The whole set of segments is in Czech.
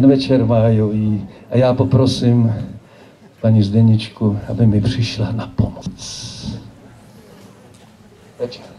ten večer májový. A já poprosím paní Zdeničku, aby mi přišla na pomoc. Večer.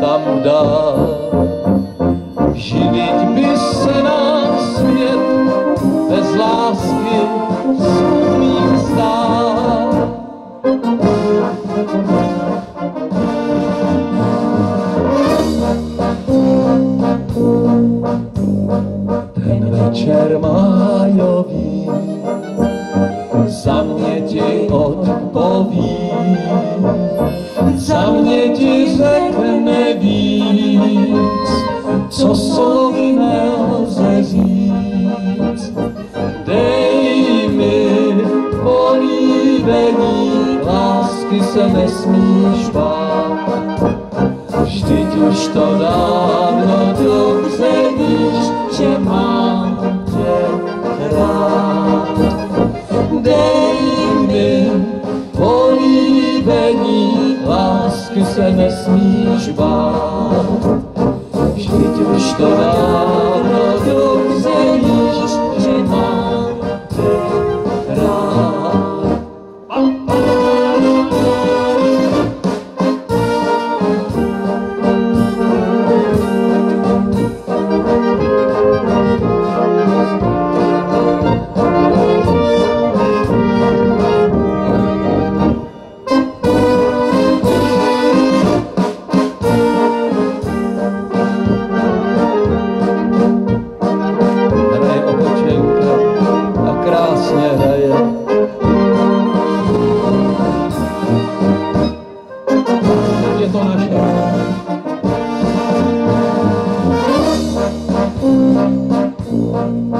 Tam dál. Živit by se nám svět bez lásky smutných zdál. Ten večer májový za mě ti odpoví, za mě ti řekne dávno dobře víš, že mám tě rád. Dej mi políbení, lásky se nesmíš bát. Vždyť už to dávno Ten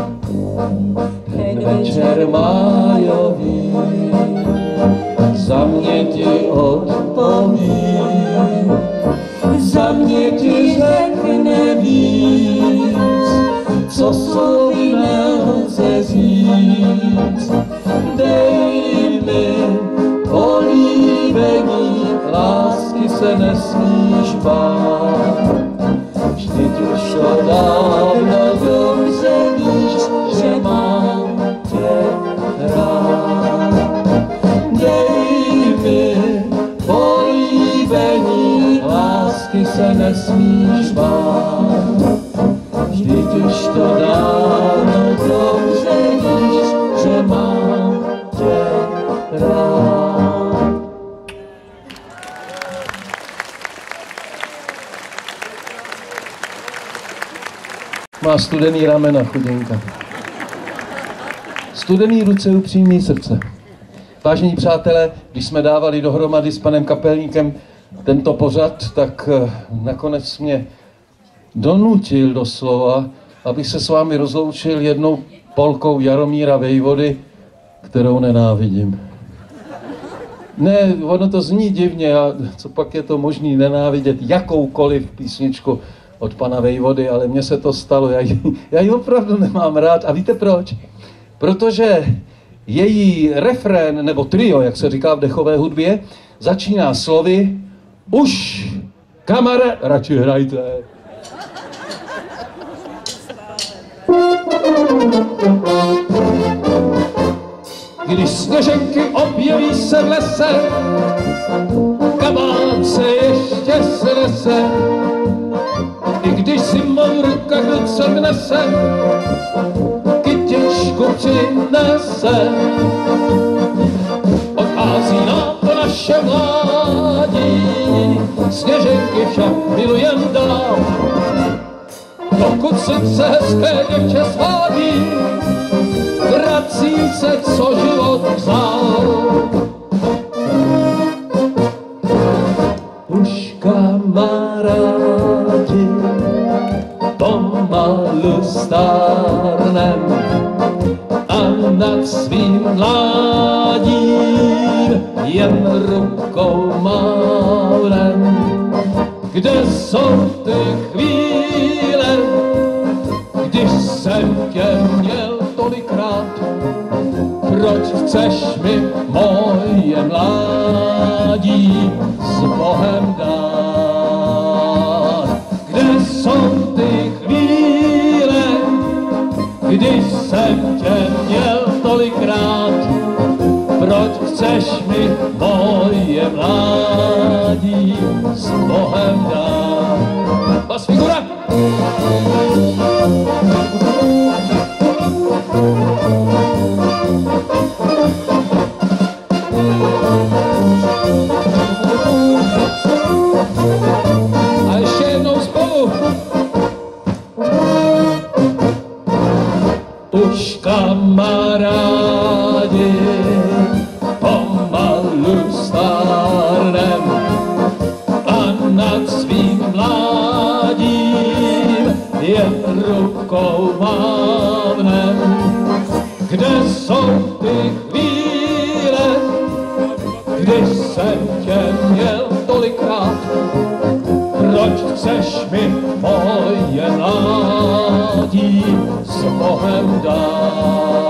Už to dobře víš, že mám tě rád. Má studený ramena, chudinka. Studený ruce, upřímný srdce. Vážení přátelé, když jsme dávali dohromady s panem kapelníkem tento pořad, tak eh, nakonec mě donutil doslova, abych se s vámi rozloučil jednou polkou Jaromíra Vejvody, kterou nenávidím. Ne, ono to zní divně, a co pak je to možný nenávidět jakoukoliv písničku od pana Vejvody, ale mně se to stalo, já ji, já ji opravdu nemám rád. A víte proč? Protože její refrén, nebo trio, jak se říká v dechové hudbě, začíná slovy Už, kamare, radši hrajte. Když sněženky objeví se v lese, kabán se ještě snese. I když si mou ruka krucem nese, kytičku přinese. Odchází nám to naše mládí, Pokud srdce hezké děvče svádí, vrací se, co život vzal. Už kamarádi, pomalu stárnem a nad svým mládím jen rukou mávnem. Kde jsou ty chvíle, tě měl tolikrát, proč chceš mi moje mládí s Bohem dát? Kde jsou ty chvíle, když jsem tě měl tolikrát, proč chceš mi moje mládí s Bohem dát? Bas figura! Pomalu stárnem a nad svým mládím jen rukou mávnem. Kde jsou ty chvíle, když jsem tě měl tolikrát, proč chceš mi moje mládí s Bohem dát?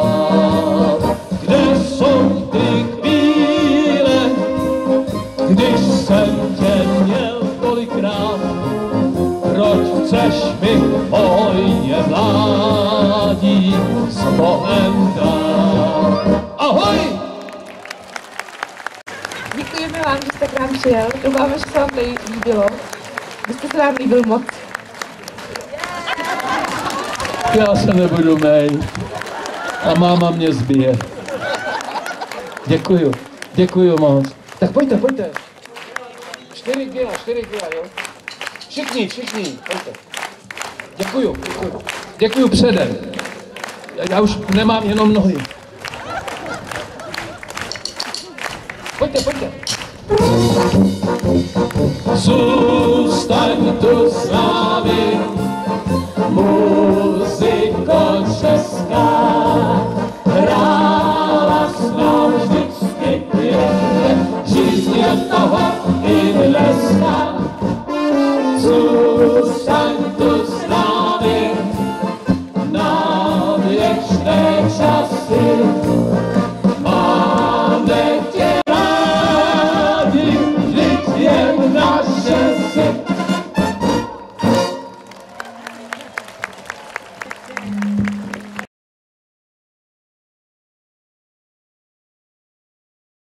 Nám přijel. Doufáme, že se vám tady líbilo. Vy jste se nám líbil moc. Já se nebudu mej. A máma mě zbije. Děkuju. Děkuju moc. Tak pojďte, pojďte. Čtyři díla, čtyři díla, jo? Všichni, všichni, pojďte. Děkuju, děkuju. Děkuju předem. Já, já už nemám jenom nohy. Pojďte, pojďte. Sustajte tu s nami,